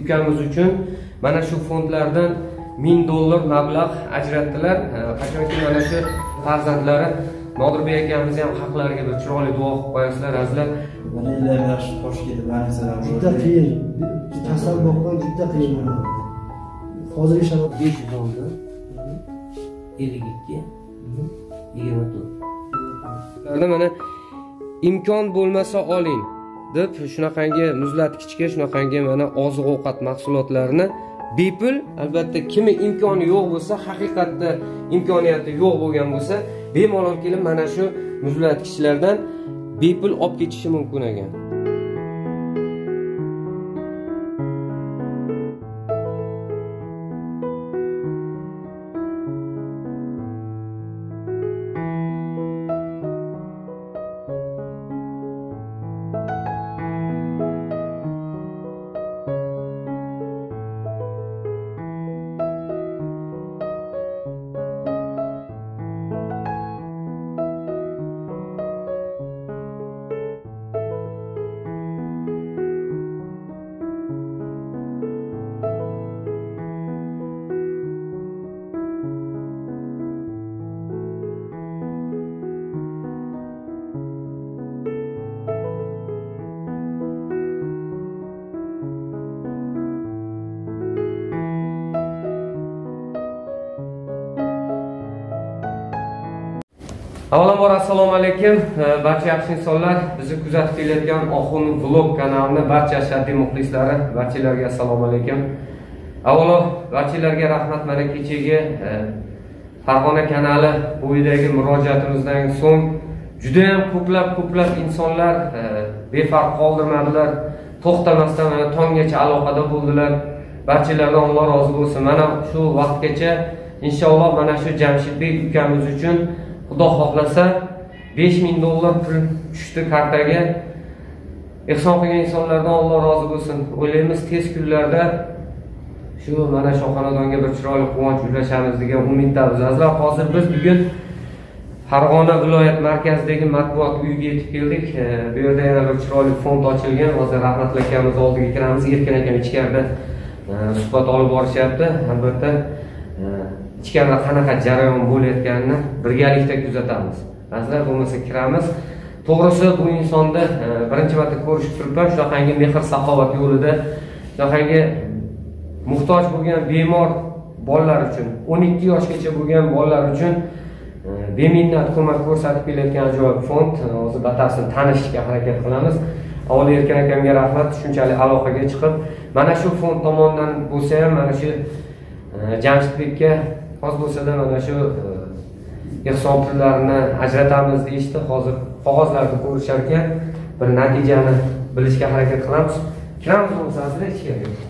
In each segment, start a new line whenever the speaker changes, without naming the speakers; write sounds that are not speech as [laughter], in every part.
ukamiz uchun mana shu fondlardan ming dollar mablag' ajratdilar. Qachonki mana shu farzandlari nodirbek akamizni ham haqlariga bir chiroyli duo qilib qo'yasizlar azizlar.
Mana yillar yaxshi tosh ketib
juda qiyin. Kasal boqqan juda qiyin hozirgi sharoit
besh yuz oldi. Ellik ikki yigirma to'rt. Mana imkon bo'lmasa oling deb shunaqangi muzlatgichga shunaqangi mana oziq ovqat mahsulotlarini bepul albatta kimni imkoni yo'q bo'lsa haqiqatda imkoniyati yo'q bo'lgan bo'lsa bemalol kelib mana shu muzlatgichlardan bepul olib ketishi mumkin ekan. Avvalambor assalomu alaykum. Barcha yaxshi insonlar bizni kuzatib kelayotgan oxun vlog kanalini barcha ashaddiy muxlislari barchalarga assalomu alaykum. Avvalo barchalarga rahmat mana kechagi farg'ona kanali bo'yidagi murojaatimizdan so'ng judayam ko'plab ko'plab insonlar befarq qoldirmadilar. To'xtamasdan mana tonggacha aloqada bo'ldilar. Barchalardan alloh rozi bo'lsin. Mana shu vaqtgacha inshaalloh mana shu jamshidbek ukamiz uchun xudo xohlasa besh ming dollar pul tushdi kartaga. Ehson qilgan insonlardan alloh rozi bo'lsin. O'ylaymiz tez kunlarda shu mana shu xonadonga bir chiroyli quvonch ulashamiz degan umiddamiz. Azizlar hozir biz bugun farg'ona viloyat markazidagi matbuot uyiga yetib keldik. Bu yerda yana bir chiroyli fond ochilgan. Hozir rahmatli akamiz oldiga kiramiz. Erkin akam ichkarida suhbat olib borishyapti. Albatta ichkarida qanaqa jarayon bo'layotganini birgalikda kuzatamiz. Masalan bo'lmasa kiramiz. To'g'risi bu insonni e, birinchi marta ko'rishib turibman shunaqangi mehr saxovat yo'lida shunaqangi muhtoj bo'lgan bemor bolalar uchun o'n ikki yoshgacha bo'lgan bolalar uchun e, beminnat ko'mak ko'rsatib kelayotgan ajoyib fond e, hozir batafsil tanishishga harakat qilamiz. Avvalo erkin akamga rahmat shunchalik aloqaga chiqib mana shu fond tomonidan bo'lsa ham mana shu jamshidbekka oz bo'lsada mana shu e, ehson pullarini ajratamiz deyishdi. Hozir qog'ozlarni ko'rishar ekan bir natijani bilishga harakat qilamiz. Kiramiz bo'lmasa azizlar ichkariga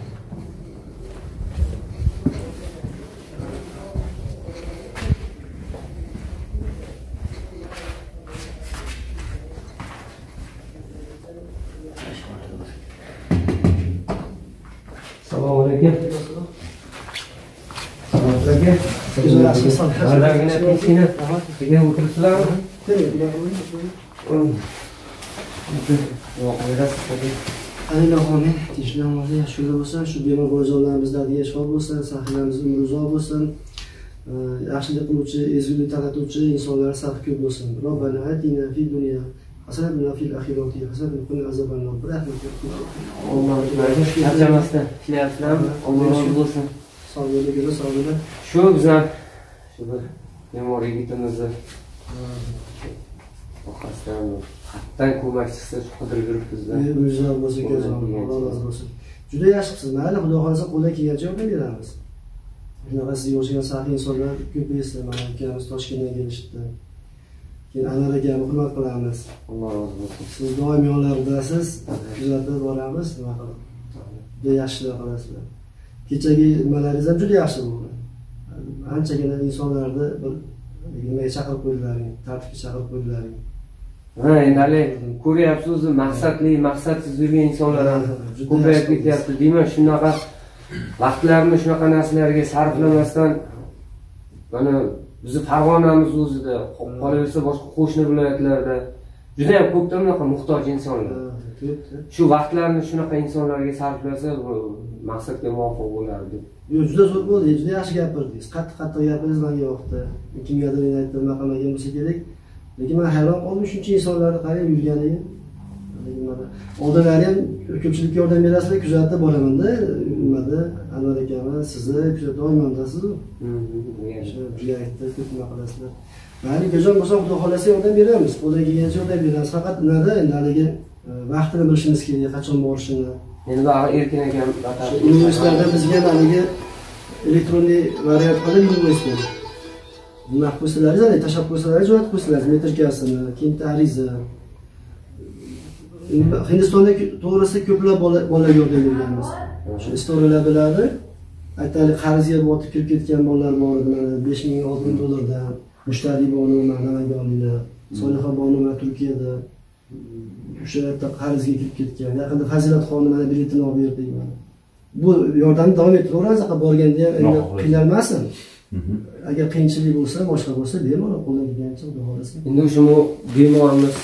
o'tiribsizlarmi?
Allohni tinchligimizni yaxshilik bo'lsin, shu bemor bolajonlarimiz dardiga shifo bo'lsin, sahiylarimiz umri uzoq bo'lsin. Yaxshilik qiluvchi, ezgulik taratuvchi insonlar safi ko'p bo'lsin. Robbana atina fid dunya akhirati hasanatan wa qina azaban nar. Rahmat.
Alloh charchamasdan ishlayapsizlarmi? Alloh rozi bo'lsin.
Sog'lig'ingizni sog'lig'i.
Shu bizlar shu bir bemor yigitimizni orqasidan xatdan ko'mak chiqsa shu qidirib yuribmizda.
O'zidan bo'lsin, Alloh rozi bo'lsin. Juda yaxshi qilibsiz. Mayli, Xudo xolasa qo'ldan kelgancha yordam beramiz. Shunaqa sizga o'xshagan saxiy insonlar ko'paysin. Mana ukamiz Toshkentdan kelishdi. Keyin Anvar akamni hurmat qilamiz.
Alloh rozi bo'lsin.
Siz doim yonlaridasiz. Kuzatib boramiz, nima qilib. Juda yaxshilar qilasizlar. Kechagi nimalaringiz ham juda yaxshi bo'ldi. Anchagina insonlarni bir nimaga chaqirib qo'ydilaring, tartibga chaqirib qo'ydilaring.
Ha, endi hali ko'ryapsiz o'zi maqsadli, maqsadsiz yurgan insonlar ham ko'payib ketyapti. Deyman, shunaqa vaqtlarini shunaqa narsalarga sarflamasdan mana bizni Farg'onamiz o'zida qolaversa boshqa qo'shni viloyatlarda juda ham ko'pda bunaqa muhtoj insonlar. Shu vaqtlarni shunaqa insonlarga sarflasa maqsadga muvofiq bo'lardi
yo'q juda zo'r bo'ldi. Juda yaxshi gapirdingiz. Qattiq qattiq gapiringiz manga yoqdi. Kimgadir aytdim bunaqa qilmagan bo'lsa kerak. Lekin man hayron qoldim shuncha insonlarni qarang yurganiga oldinlari ham ko'pchilikka yordam berasizlar kuzatib boramanda nimada? Anvar akani sizni kuzatib olmayman sizu O'sha juda aytdi ko'p nima qilasizlar. Mayli akajon bo'lsa xudo xohlasa yordam beramiz. Qo'ldan kelgancha yordam beramiz. Faqat nimada endi haligi vaqtini bilishimiz kerak qachon borishini.
Endi baribir erkin akam
universitetlarda bizga haligi elektronniy variant qilib universitet nima qilib qo'ysalaringiz haligi tashlab qo'ysalaringiz jo'natib qo'ysalaringiz metrikasini keyin ariza hindistonda to'g'risi ko'plab bola- bolalarga yordam berganmiz shu istoriyalar biladi. Aytaylik qarzga botib kirib ketgan bolalar bor edi mana besh ming olti ming dollardan. Mushtariy bonu mana namanganliklar. Soliha bonu mana turkiyada o'sha yerda qarzga kirib ketgan. Yaqinda fazilat xonni mana biletini olib berdik mana bu yordamni davom ettiraveramiz. Anaqa borganda ham endi qiynalmasin. Agar qiyinchilik bo'lsa boshqa bo'lsa bemalol qo'ldan kelganicha xudo xohlasa
endi shu bemorimiz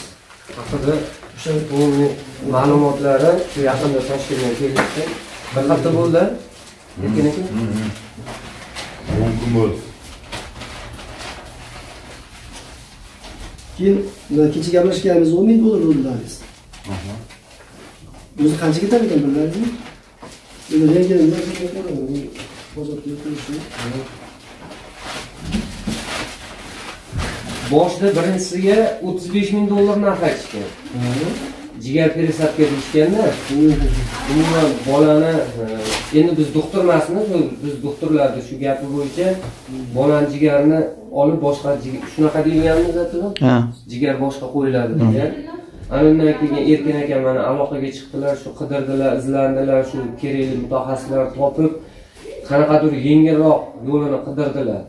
haqida
o'sha
umumiy ma'lumotlari shu yaqinda toshkentdan kelishdi. Bir hafta bo'ldi. Erkin aka?
O'n kun bo'ldi
keyin kecha gaplashganimiz o'n ming dollar
Aha.
o'zi qancha ketar ekan billaringizmi endi turishni
boshida birinchisiga o'ttiz besh ming dollar narx aytishgan jigar пересадка deyishganda umuman bolani e, endi biz doktor emasmiz bu- biz doktorlarni shu gapi bo'yicha. Bolani jigarini olib boshqa shunaqa deganmiz
Ha.
jigar boshqa qo'yiladi degan. Ana undan keyin erkin aka mana aloqaga chiqdilar shu qidirdilar izlandilar shu kerakli mutaxassislar topib qanaqadir yengilroq yo'lini qidirdilar.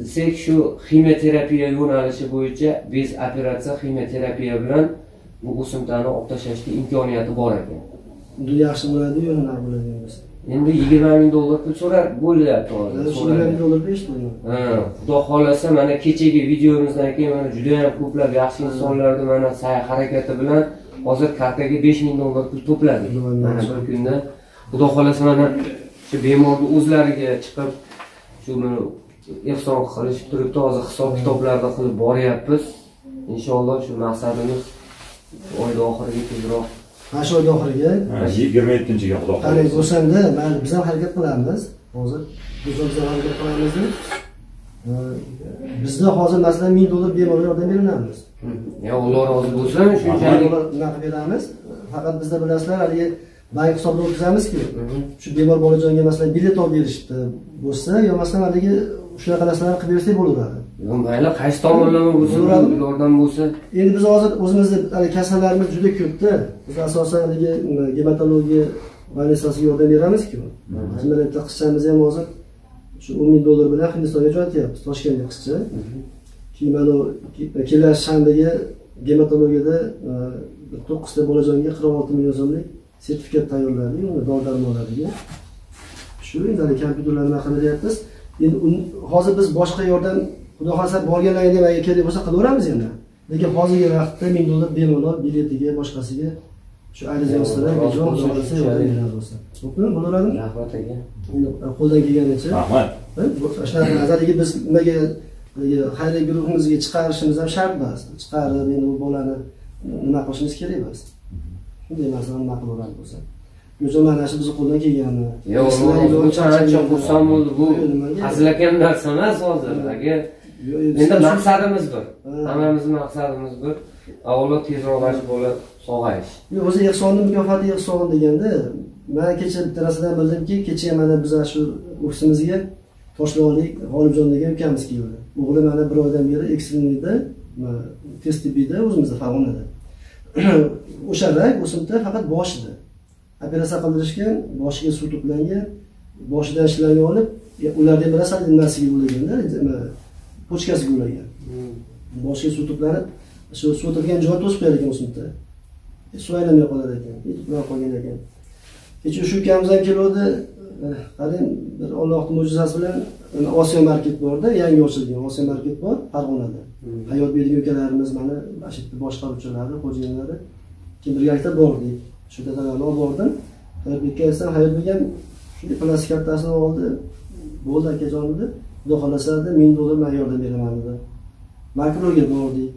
Desak shu ximioterapiya yo'nalishi bo'yicha bez operatsiya ximioterapiya bilan bu o'simtani olib tashlashga imkoniyati bor ekan.
Yaxshi bo'ladi yo nima bo'ladi bo'lsa
endi yigirma ming dollar pul so'rar bo'lyapti hozir
yigirma ming dollar berishdi
Ha, xudo xohlasa mana kechagi videomizdan keyin mana juda yam ko'plab yaxshi insonlarni mana sa'y harakati bilan hozir kartaga besh ming dollar pul to'pladik. Mana bir kunda. Xudo xohlasa mana shu bemorni o'zlariga chiqib shu ehson qilishib turibdi. Hozir hisob kitoblarni qilib boryapmiz. Inshaalloh shu maqsadimiz oyni oxiriga tezroq.
Mana shu oyni oxiriga.
Yigirma yettinchiga xudo
qarang
xohlasa.
o'shanda mayli biz ham harakat qilamiz. Hozir biz ham harakat qilamiz bizda hozir masalan ming dollar bemalol yordam berilamiz.
Ya alloh rozi bo'lsin shunchalik
qilib beramiz. Faqat bizda bilasizlar haligi bank hisobidan o'tkazamizku shu bemor bolajonga masalan bilet olib berishdi bo'lsa yo masalan haligi shunaqa narsalarni qilib bersak bo'laveradi.
Yo, mayli qaysi tomonlama bo'lsin
Bo'ladimi?
yordam bo'lsa
endi biz hozir o'zimizni kasallarimiz juda ko'pda biz asosan haligi gematologiya больницasiga yordam beramizku. Jumladan qizchamiz ham hozir shu o'n ming dollar bilan hindistonga jo'natyapmiz toshkentga qizcha keyin mana kelasi shanbaga gematologiyada e, to'qqizta bolajonga qirq olti million so'mlik sertifikat tayyorladik uni dori darmonlariga shu endi haligi kompyuterlarni nima qilyapmiz endi hozir biz boshqa yordam xudo xohlasa borganlarga ham agar kerak bo'lsa qilaveramiz yana lekin hozirgi vaqtda ming dollar bemalol biletiga boshqasiga shu ariza yozsalar xudo xohlasa yordam bo'lsa. Bo'pmi bo'laveradimi?
Rahmat aka.
Endi qo'ldan kelganicha.
Rahmat.
Bu- shunaqa nazariga biz nimaga xayriya guruhimizga chiqarishimiz ham shart emas. Chiqarib endi u bolani nima qilishimiz kerak emas. Shunday narsani nima qilaveradi bo'lsa. Go'zal mana shu bizni qo'ldan kelgani.
Yo,
Sizlar
rozi
iloji
bo'lsin ancha
charchagan-
xursand bo'ldi bu
nimaga?
hazilakam narsa emas hozir. Aka endi maqsadimiz bir.
Ha.
hammamizni maqsadimiz bir. Avvalo tezroq shu bola sog'ayish.
Yo, o'zi ehsonni mukofoti ehson deganda man kecha bitta narsadan bildimki kecha mana biz shu ofisimizga toshloqlik g'olibjon degan ukamiz keldi. O'g'li mana bir oydan beri ekstremiyda test tibbiyda o'zimizda farg'onada [clears throat] o'sha rak o'simta faqat boshida operatsiya qildirishgan boshiga suv to'plangan boshidan shlarni olib ularni ham bilasizlar nimasiga bo'laganda pochkasiga bo'lagan boshiga suv to'planib shu suv to'plangan joyi to'sib qo'yar ekan o'simta E, suv aylanmay qolar ekan to'planib qolgan ekan. Kecha shu ukamiz ham keluvdi qarang bir ollohni mo'jizasi bilan osiyo market borda yangi ochilgan osiyo market bor farg'onada. Hayot bergan ukalarimiz mana mana shu yerda boshqaruvchilari xo'jayinlari keyin birgalikda bordik shu dadamni olib bordim. Hayotbekka aytsam hayotbek ham shunday plastik kartasini oldi. Bo'ldi akajon dedi xudo xohlasa ming dollar man yordam beraman dedi makroga bordik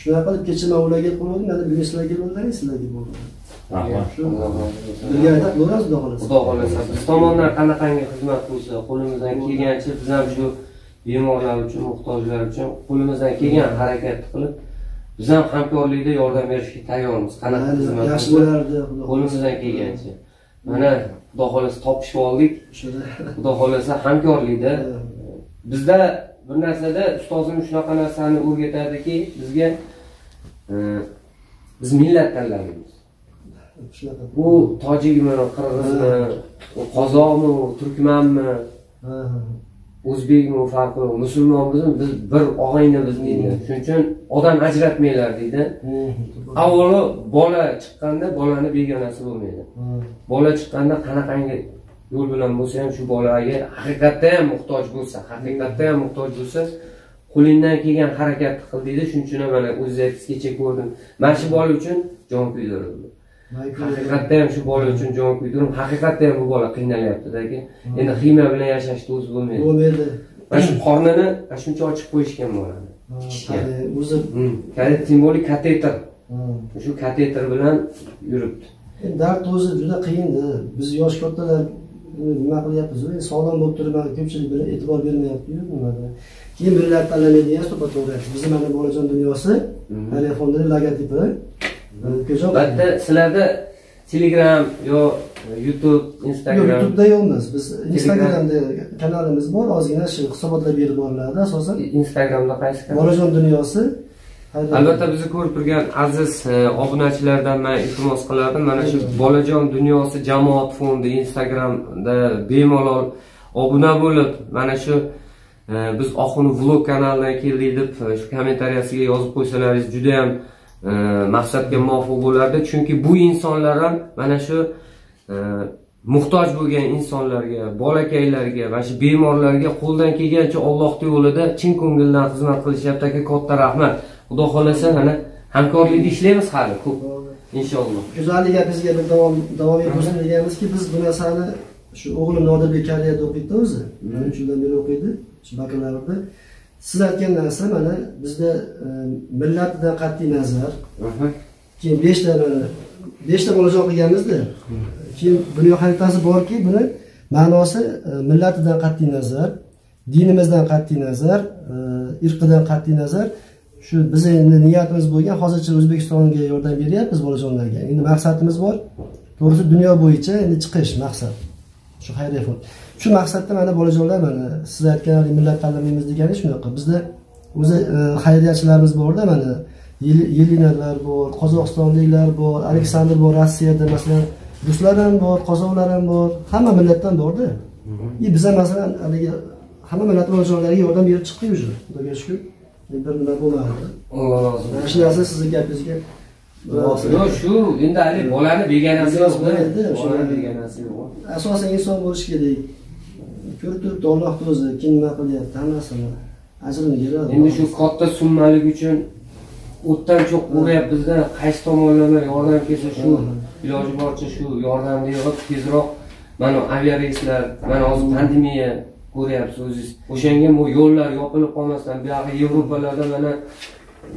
shunaqa qilib kecha man ularga qo'ydim mana bugun sizlarga bo'ldilaring sizlarga bo'ldi
Rahmat.
shu birgalikda qilaveramiz xudo xohlasa
xudo xohlasa. Biz tomondan qanaqangi xizmat bo'lsa qo'limizdan kelgancha biz ham shu bemorlar uchun muhtojlar uchun qo'limizdan kelgan harakatni qilib biz ham hamkorlikda yordam berishga tayyormiz. Qanaqa xizmat
yaxshi bo'lardi xudo
qo'limizdan kelgancha mana xudo xohlasa topishib oldik. Xudo xohlasa hamkorlikda [laughs] bizda bir narsada ustozim shunaqa narsani o'rgatadiki bizga e, biz millat tanlamaymiz bu tojikmi qirg'izmi qozoqmi turkmanmi o'zbekmi farqi yo'q musulmonmizmi? Biz bir og'ayni biz deydi shuning uchun odam ajratmanglar deydi.
Hmm.
avvalo bola chiqqanda bolani begonasi bo'lmaydi.
Ha.
bola chiqqanda qanaqangi yo'l bilan bo'lsa ham shu bolaga haqiqatda ham muhtoj bo'lsa haqiqatda ham muhtoj bo'lsa qo'lingdan kelgan harakatni qil deydi shuning uchun ham mana o'zingiz aytdingiz kecha ko'rdim. Mana shu bola uchun jon kuydirdim haqiqatda ham shu bola uchun jon kuydirdim haqiqatda ham bu bola qiynalyaptida aka endi xiyma bilan yashashni o'zi bo'lmaydi.
Bo'lmaydi.
Mana shu qornini mana shuncha ochib qo'yishgan bolani
o'zi
tем более kateter. Shu kateter bilan yuribdi.
Dard o'zi juda qiyindi biz yosh kattalar nima qilyapmiz? Sog'lom bo'lib turib mana ko'pchilik bir e'tibor bermayaptiyu nimada? Keyin millat tanlamaydigan suhbat to'g'rayapti bizni mana bolajon dunyosi
Mhm.
telefonni logotipi. Ukajon
bitta sizlarda telegram yo youtube
yo'q
instagram?
Youtubeda yo'qmiz. Biz instagramda kanalimiz bor ozgina shu hisobotlar berib boriladi asosan.
Instagramda qaysi kanal?
Bolajon dunyosi
albatta bizni ko'rib turgan aziz e, obunachilardan man iltimos qilardim. Mana shu bolajon dunyosi jamoat fondi instagramda bemalol obuna bo'lib mana shu e, biz oxunov vlog kanalidan keldik deb e, shu kommentariyasiga yozib qo'ysalaringiz juda yam maqsadga muvofiq bo'lardi. Chunki bu insonlar ham mana shu muhtoj bo'lgan insonlarga bolakaylarga va shu bemorlarga qo'ldan kelgancha ollohni yo'lida chin ko'ngildan xizmat qilishyapti aka katta rahmat xudo xohlasa mana hamkorlikda ishlaymiz hali ko'p inshaalloh.
Go'zallik gapingizga bir davom davom etsin deganimizki biz bu narsani shu o'g'lim nodirbek koreyada o'qiydida o'zi. Mana uch yildan beri o'qiydi shu bakalavrda siz aytgan narsa mana bizda e, millatidan qat'iy nazar. Keyin beshta mana beshta bolajon qilganmizda keyin dunyo xaritasi borki buni ma'nosi e, millatidan qat'iy nazar dinimizdan qat'iy nazar e, irqidan qat'iy nazar shu bizni endi niyatimiz bo'lgan hozircha o'zbekistonga yordam beryapmiz bolajonlarga. Endi maqsadimiz bor. To'g'risi dunyo bo'yicha endi chiqish maqsad. Shu xayriya fond shu maqsadda mana bolajonlar mana siz aytgan millat tanlamaymiz degani shunaqa. Bizda o'zi e, xayriyachilarimiz borda mana Yel- yelinalar bor qozog'istonliklar bor aleksandr bor rossiyada masalan ruslar ham bor qozoqlar ham bor hamma millatdan borda. И biz ham masalan haligi hamma millat bolajonlarga yordam berib chiqdik уже xudoga shukur bir nima
bo'lsin
shu narsa sizni gapingizga
yo'q shu endi haligi bolani begonasi bolani begonasi yo'q.
Asosan inson bo'lish kerak. Ko'rib turibdi ollohni o'zi kim nima qilyapti hammasini ajrini beradi
endi shu katta summalik uchun o'tdan cho'q uryapmizda qaysi tomonlama yordam kelsa shu iloji boricha shu yordamni yig'ib tezroq mana aviareyslar mana hozir pandemiya ko'ryapsiz o'zingiz. O'shanga bu yo'llar yopilib qolmasdan buyog'i yevropalarda mana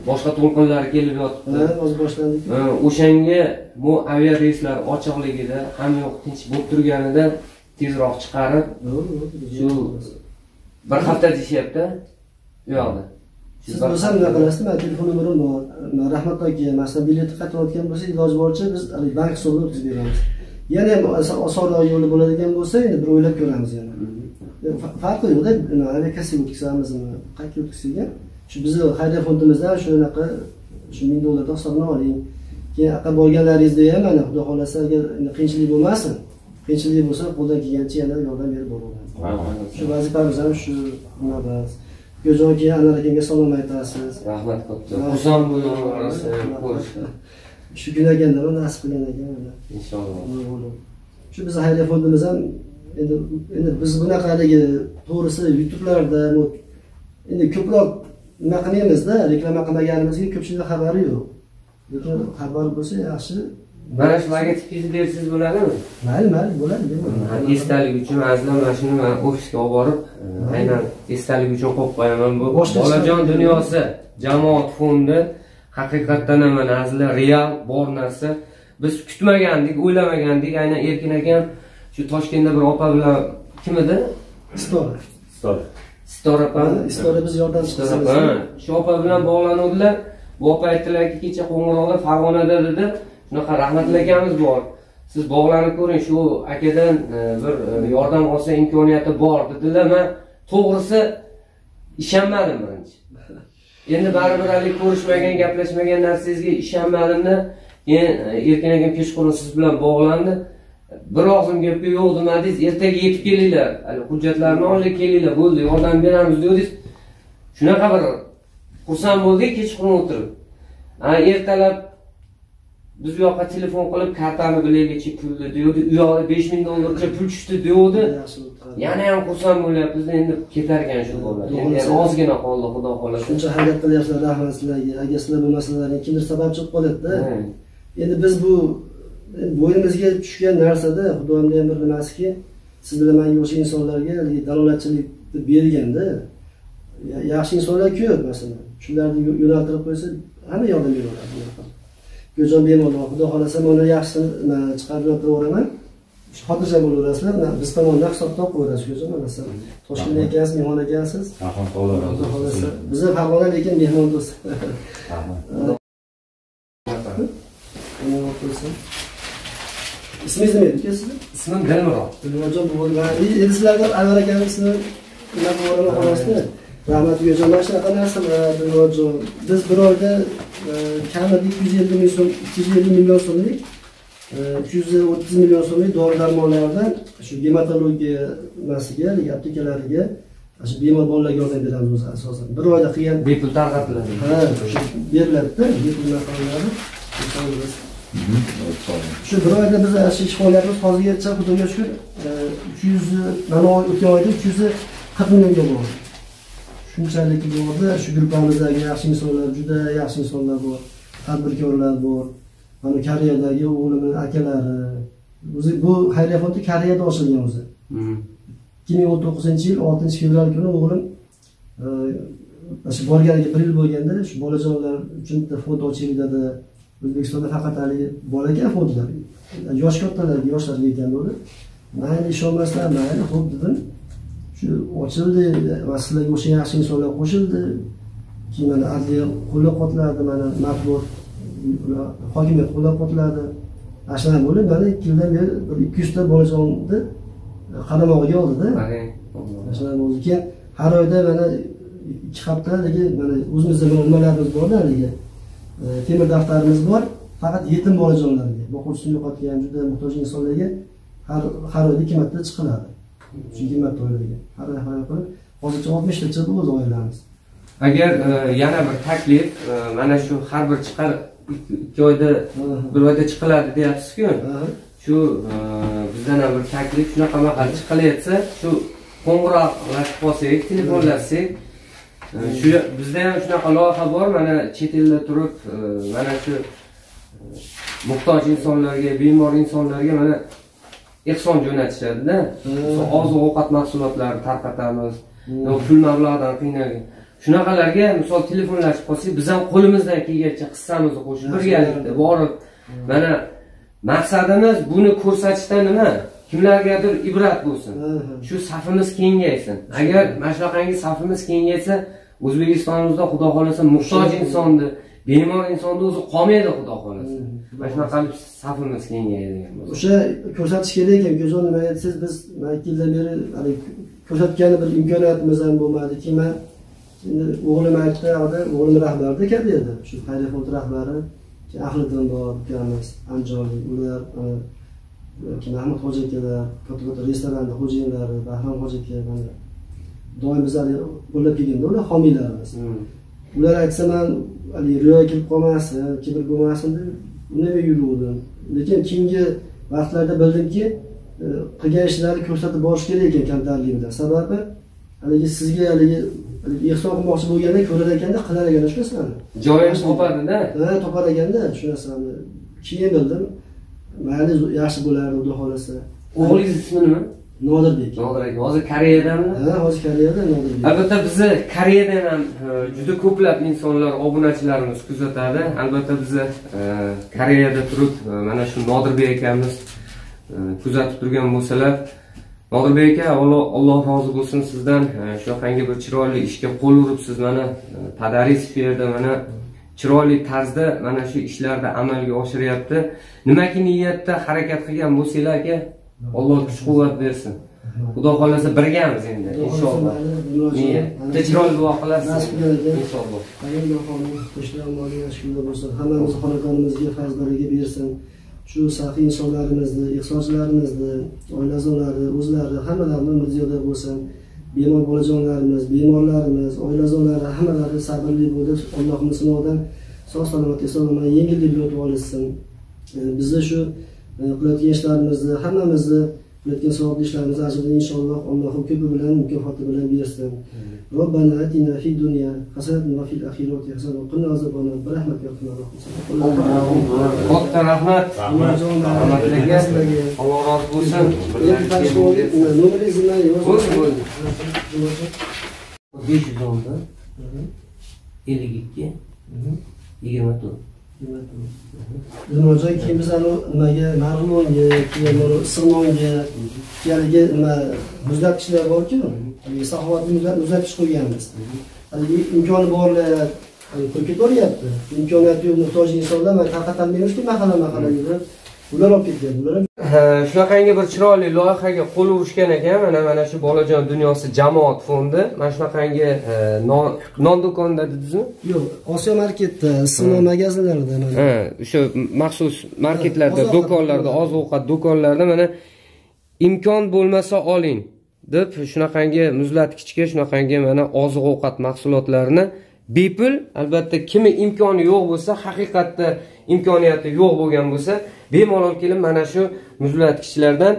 boshqa to'lqinlar kelib yotibdi.
Hozir boshlandik
Ö, o'shanga bu aviareyslar ochiqligida ham yo'q tinch bo'lib turganida tezroq chiqarib Shu bir hafta deyishyapti u yoqda.
Siz bo'lsa nima qilasizda mani telefon bor. Man rahmat aka masalan biletni qaytayotgan bo'lsa iloji boricha biz bank hisobidan o'tkazib beramiz. Yana ham oson- osonroq yo'li bo'ladigan bo'lsa endi bir o'ylab ko'ramiz yana farqi yo'qda nima, aviakassanga o'tkazamizmi qayerga o'tkazsak ham shu bizni xayriya fondimizdan shunaqa shu ming dollardan hisobini oling. Keyin anaqa borganlaringizda ham mana xudo xohlasa agar qiyinchilik bo'lmasin qiyinchilik bo'lsa qo'ldan kelgancha yana yordam berib boraveramiz shu vazifamiz ham shu nima bas. Go'jon keyin anvar akamga salom aytasiz.
Rahmat katta xursand bo'ldim
shu kun ekanda nasib qilgan ekan
inshaalloh
Nima shu bizni xayriya fondimiz ham endi endi biz bunaqa haligi to'g'risi youtubelarda endi ko'proq nima qilmaymizda reklama qilmaganimizga ko'pchilikni xabari yo'q. Lekin xabar bo'lsa yaxshi.
Mana shu logotipingizni bersangiz bo'ladimi?
Mayli mayli bo'ladi
esdalik uchun azizlar mana shuni man ofisga olib borib aynan esdalik uchun qo'yib qo'yaman bu bolajon dunyosi jamoat fondi. Haqiqatdan ham mana azizlar real bor narsa. Biz kutmagandik o'ylamagandik aynan erkin akam shu toshkentda bir opa bilan kim edi?
Istora.
Stop.
sitora opa
istora biz yordam
sitora
chiqamiz
opa shu opa bilan bog'lanuvdilar. Bu opa aytdilarki kecha qo'ng'iroqda farg'onada dedi. Shunaqa rahmatli akamiz bor. Siz bog'lanib ko'ring shu akadan e, bir e, yordam olsa imkoniyati bor dedilar. Man to'g'risi ishonmadim birinchi endi baribir haligi ko'rishmagan gaplashmagan narsangizga ishonmadimda. Keyin e, erkin akam kechqurun siz bilan bog'landi bir og'zim gapga yo'q demadingiz ertaga yetib kelinglar. Hujjatlarni olib kelinglar. Bo'ldi yordam beramiz degandingiz shunaqa bir xursand bo'ldik kechqurun o'tirib. Ertalab biz bu yoqqa telefon qilib kartani bilegicha pulni deyapti u yoqda besh ming dollarcha pul tushdi
o'tadi.
yana ham xursand bo'lyapmiz endi ketar ekan shu bola. Endi yana ozgina qoldi xudo xohlasa.
Shuncha harakat qilyapsizlar rahmat sizlarga. Agar sizlar bo'lmasalar kimdir sababchi bo'lib
Hmm.
endi biz bu bo'ynimizga tushgan narsada xudoyimni ham bir nimasiki siz bilan manga o'sha insonlarga dalolatchilik ya- yaxshi insonlar ko'p masalan. Shularni yo- yo'naltirib qo'ysa hamma yordam beraveradi go'jon bemalol xudo xohlasa man uni yaxshisini man chiqarib yopiraveраman xotirjam bo'laverasizlar mana biz tomondan hisob topib go'jon mana siz toshkentda ekansiz mehmon ekansiz. Xudo xohlasa [laughs] bizni farg'ona lekin mehmon do'st.
Rahmat. [laughs]
Ismingiz nima edi
ismim dilmurod
Dilmurodjon bo'lgan. Endi sizlarga Anvar akani ismini nima. Rahmat ukajon mana shunaqa narsalar Dilmurodjon. Biz bir oyda e, kamida 250 ming so'm, 250 million so'mlik e, 330 million so'mlik dori darmonlardan shu gematologiya nimasiga, aptekalariga shu bemor bolalarga yordam beramiz o'zi asosan. Bir oyda qilgan
bepul tarqatiladi
ha shu beriladi-da, bepul narxlarda. Shu bir oyda biz shu ish qilyapmiz. Hozirgacha xudoga shukur e, 300 mana oy o'tgan oyda 340 millionga bordi. Shunchalik bordi. Shu gruppamizdagi yaxshi insonlar, juda yaxshi insonlar bor. Tadbirkorlar bor. Mana Koreyadagi o'g'limning akalari. O'zi bu xayriya fondi Koreyada ochilgan o'zi.
Hmm.
2019 yil 6 fevral kuni o'g'lim e, shu borganiga bir yil bo'lganda shu bolajonlar uchun fond ochildi o'zbekistonda faqat haligi bolaga fondlar yosh kattalarga yoshlarga ekan bo'ldi mayli ishonmasdan mayli xo'p dedim. Shu ochildi va sizlarga o'sha yaxshi insonlar qo'shildi. Keyin mana adliya qo'llab quvvatladi mana matbuot hokimiyat qo'llab quvvatladi ana shunaqa bo'lib mana ikki yildan beri bir ikki yuzta bolajonni qaramog'iga oldida. Masalan, o'zi keyin har oyda mana ikki haftaligi mana o'zimizda bir nimalarimiz borda haligi temir daftarimiz bor. Faqat yetim bolajonlarga boquvchisini yo'qotgan juda muhtoj insonlarga har har oyda ikki marta chiqiladi. Ikki marta oilaga har oy har oy qilib hozircha oltmishta chiqdi o'zi oilamiz
agar e, yana bir taklif e, mana shu har bir chiqar ikki oyda bir oyda chiqiladi deyapsiz-ku. Shu e, bizdan ham bir taklif shunaqa mahal chiqilayotsa shu qo'ng'iroqlashib qolsak telefonlashsak shu bizda ham shunaqa loyiha bor. Mana chet elda turib e, mana shu e, muhtoj insonlarga bemor insonlarga mana ehson jo'natishadida. Misol oziq ovqat mahsulotlari tarqatamiz. Yo pul mablag'dan qiynalgan. Shunaqalarga misol telefonlashib qolsak biz ham qo'limizdan kelgancha hissamizni qo'shib birgalikda borib mana maqsadimiz buni ko'rsatishdan nima? Kimlargadir ibrat bo'lsin. Shu safimiz kengaysin. Agar mana shunaqangi safimiz kengaysa o'zbekistonimizda xudo xohlasa muhtoj insonni bemor insonni o'zi qolmaydi xudo xohlasa. Mana shunaqa qilib safimiz kengayadigan bo'lsa
o'sha ko'rsatish kerak ekan go'zal nima desangiz biz mana ikki yildan beri haligi ko'rsatgan bir imkoniyatimiz ham bo'lmadi keyin man endi o'g'lim aytdi o'g'lim rahbarda koreyada shu xayriya fondi rahbari keyin ahliddin bor ukamiz andijonlik ular mahmud hoji akalar katta katta restoranni xo'jayinlari bahrom hoji aka mana doim bizlarni qo'llab kelganda ular homiylarimiz
Hmm.
ular aytsa man haligi riyoga kelib qolmasin kibr bo'lmasin deb unday yuruvdim lekin keyingi vaqtlarda bildimki e, qilgan ishlarini ko'rsatib borish kerak ekan kamtarligi bilan sababi haligi sizga haligi ehson qilmoqchi bo'lganda ko'rar ekanda qilar ekan shu narsani
joyini topadida
ha topar ekanda shu narsani keyin bildim. Mayli yaxshi bo'lardi xudo xohlasa
o'g'lingiz ismi nima
nodirbek
nodir. Aka hozir koreyadami?
Ha hozir koreyada nodirbek
albatta bizni koreyadan ham e, juda ko'plab insonlar obunachilarimiz kuzatadi. Albatta bizni e, koreyada turib e, mana shu nodirbek akamiz kuzatib turgan bo'lsalar nodirbek aka avvalo alloh rozi bo'lsin sizdan. Shunaqangi bir chiroyli ishga qo'l uribsiz mana padaringiz shu yerda mana chiroyli tarzda mana shu ishlarni amalga oshiryapti nimaki niyatda harakat qilgan bo'lsanglar aka alloh kuch quvvat bersin. Xudo xohlasa birgamiz endi inshaalloh chiroyli duo qilasiz. Inshaalloh
bo'lsin. Hammamiz xonadonimizga fazllariga bersin. Shu saxiy insonlarimizni ehsonchilarimizni oila a'zolari o'zlari hammalarini umri ziyoda bo'lsin. Bemor bolajonlarimiz bemorlarimiz oila a'zolari hammalari sabrli bo'lib allohni sinovidan sog' salomat eson omon yengillik bilan o'tib olishsin bizni shu qilayotgan ishlarimizni hammamizni qilayotgan savobli ishlarimizni ajrini inshaalloh. Allohi ko'pi bilan mukofoti bilan bersin robbana atina fi dunya hasanatan va fil axirati hasanatan qina azobannar bi rahmatika qina
katta rahmat. Rahmatlarga alloh rozi bo'lsin
nomeringizni man
yozib bo'ldi
besh yuz olti ellik ikki yigirma to'rt
Nurjon keyin biz anu nimaga Marg'ilonga, keyin mana Issiqmonga, haligi nima muzlatgichlar bor-ku, haligi saxovatni muzlatgich qo'yganmiz. Haligi imkoni borlar hani boryapti. Imkoniyati yo'q muhtoj insonlar mana tarqatilmaymiz-ku mahalla mahallaga. Ular olib
Ha, shunaqangi bir chiroyli loyihaga qo'l urishgan ekan. Mana mana shu bolajon dunyosi jamoat fondi. Mana shunaqangi non do'konida dedingizmi
yo'q, Osiyo marketda, Issiqmon magazinlarida
o'sha maxsus marketlarda do'konlarda
do'konlar.
oziq ovqat do'konlarida mana imkon bo'lmasa oling deb shunaqangi muzlatgichga shunaqangi mana oziq ovqat mahsulotlarini bepul albatta kimi imkoni yo'q bo'lsa haqiqatda imkoniyati yo'q bo'lgan bo'lsa bemalol kelib mana shu muzlatgichlardan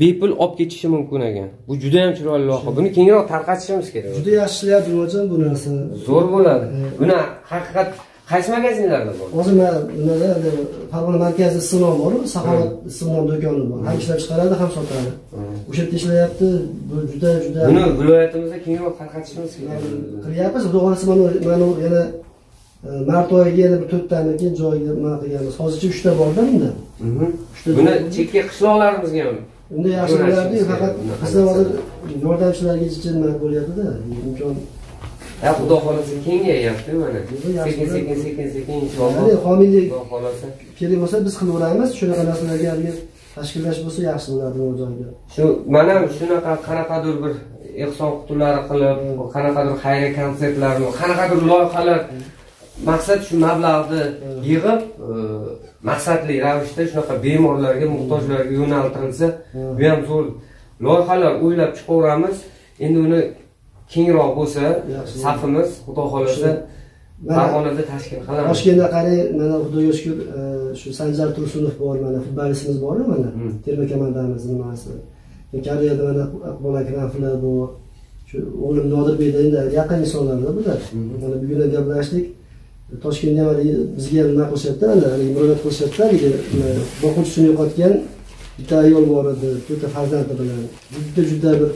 bepul olib ketishi mumkin ekan. Bu juda yam chiroyli loyiha. Buni kengroq tarqatishimiz kerak.
Juda yaxshi ishlayapti Nurjon bu narsa.
zo'r bo'ladi. Buni haqiqat qaysi magazinlarda bor
Hozir mana nimada Farg'ona markazida Issiqmon bor, Saxovat Issiqmon do'koni bor. Ham ishlab chiqaradi, ham sotadi. O'sha yerda ishlayapti. Bu juda juda
buni viloyatimizda kengroq tarqatishimiz kerak
qilyapmiz. Xudo xohlasa mana yana e, mart oyiga yana bir to'rttanikin joyiga nima qilganmiz. Hozircha 3 ta borda bunda.
Mhm.
Uchta
buni chekka qishloqlarimizga ham
Unda yaxshi bo'lardi, faqat bizda hozir yordamchilarga nima bo'lyapti-da, imkon.
Ya xudo xohlasa kengayyapti mana. Sekin sekin
bo'ladi.
sekin sekin inshaalloh
homiylik
xudo xohlasa.
kerak bo'lsa biz qilaveramiz. Shunaqa narsalarga agar tashkillash bo'lsa yaxshi bo'lardi bu joyda.
shu mana shunaqa qanaqadir bir ehson qutilari qilib qanaqadir xayriya konsertlarni qanaqadir loyihalar. Maqsad shu mablag'ni yig'ib e, maqsadli ravishda shunaqa bemorlarga muhtojlarga yo'naltirilsa bu ham zo'r. Loyihalar o'ylab chiqaveramiz. Endi uni kengroq bo'lsa safimiz xudo xohlasa farg'onada tashkil qilamiz
Toshkentda qarang, mana Xudoga shukr, e, shu Sanjar Tursunov bor, mana futbolistimiz bor mana,
Hmm.
terma komandamiz nimasi. Koreyada mana Iqbol Akramov bor. Shu o'g'lim Nodirbekda endi yaqin insonlarda bular.
Hmm.
Mana bugun ham gaplashdik. Toshkentda ham haligi bizga nima qilishyapti, haligi murojaat qilishyapti, haligi boquvchisini yo'qotgan bitta ayol bor edi, to'rtta farzandi bilan. Juda juda bir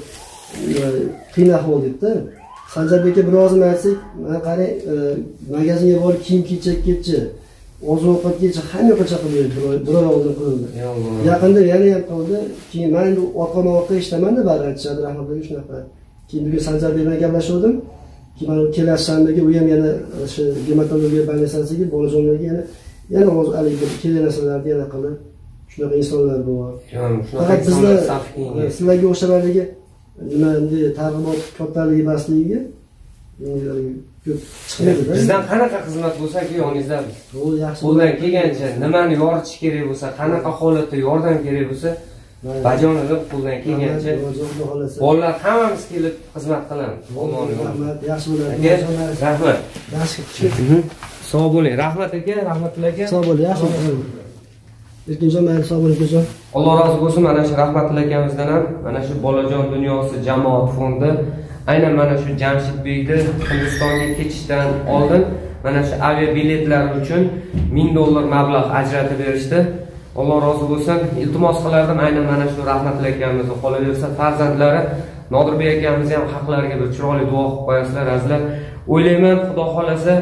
qiyin ahvoldada. Sanjarbekka bir og'zini aytsak, mana qarang, e, magazinga borib kiyim kechakkacha, oziq ovqatgacha hamma yoqqa chaqirib berdi, bir oy oldin
Alloh.
Yaqinda yana ham qildi. Keyin men endi orqa ovoqqa eshitaman-da bari aytishadi rahmatli shunaqa. Keyin bugun Sanjarbek bilan gaplashuvdim. Keyin mana kelasi shanbaga u ham yana o'sha gematologiya больницasiga bolajonlarga yana yana o'zi haligi kerak narsalarni yana qilib shunaqa insonlar bor. Faqat
kengayadi.
sizlarga o'xshab haligi nima endi targ'ibot kattaligi emasligiga ko'p
bizdan qanaqa xizmat bo'lsa-ku yoningizda
yaxshi
qo'ldan kelgancha nimani yoritish kerak bo'lsa qanaqa holatda yordam kerak bo'lsa bajonidil qo'ldan kelgancha bolalar hammamiz kelib xizmat qilamiz.
Rahmat, yaxshi bo'ladi.
aka rahmat. Sog' bo'ling rahmat aka rahmatilla aka.
Sog' bo'l, yaxshi. Erkinjon, mayli sog' bo'ling, erkinjon.
alloh rozi bo'lsin. Mana shu rahmatilla akamizdan ham. Mana shu bolajon dunyosi jamoat fondi. Aynan mana shu jamshidbekni hindistonga ketishdan oldin mana shu aviabiletlar uchun ming dollar mablag' ajratib berishdi. Alloh rozi bo'lsin. Iltimos qilardim. Aynan mana shu rahmatli akamizni qolaversa farzandlari nodirbek akamizni ham haqlariga bir chiroyli duo qilib qo'yasizlar azizlar. O'ylayman xudo xohlasa.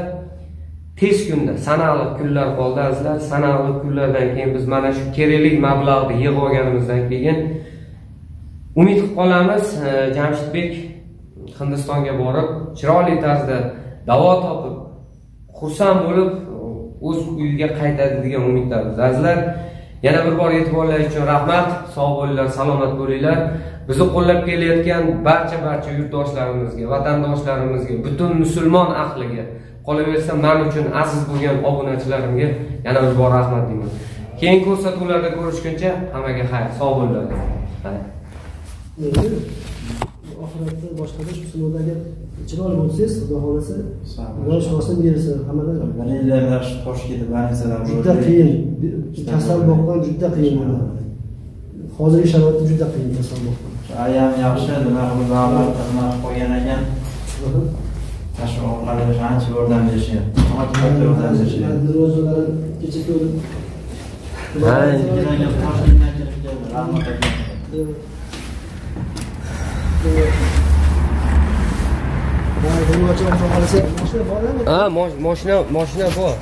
Tez kunda sanaqli kunlar qoldi azizlar. Sanaqli kunlardan keyin biz mana shu kerakli mablag'ni yig'ib olganimizdan keyin umid qilib qolamiz. Jamshidbek hindistonga borib chiroyli tarzda davo topib xursand bo'lib o'z uyiga qaytadi degan umiddamiz azizlar yana bir bor e'tiborlaringiz uchun rahmat. Sog' bo'linglar salomat bo'linglar. Bizni qo'llab kelayotgan barcha barcha yurtdoshlarimizga vatandoshlarimizga butun musulmon ahliga qolaversa man uchun aziz bo'lgan obunachilarimga yana bir bor rahmat deyman. Keyingi ko'rsatuvlarda ko'rishguncha hammaga xayr. Sog' bo'linglar.
Oxiratda boshqada shu sinovdagi chiroyli bo'lsangiz xudo xohlasa xudo shifosin bersin hammadan
Vanilya yaxshi tosh ketib, bannisadan
juda qiyin. kasal boqqan juda qiyin hozirgi sharoitda juda qiyin kasal boqqan
Ayam yaxshi, nima qilib xizmat qilib qo'ygan ekan. Tashqi orqali ancha yordam berishyapti. Hokimiyat yordam keldi, rahmat.
Ha,
moshina moshina bor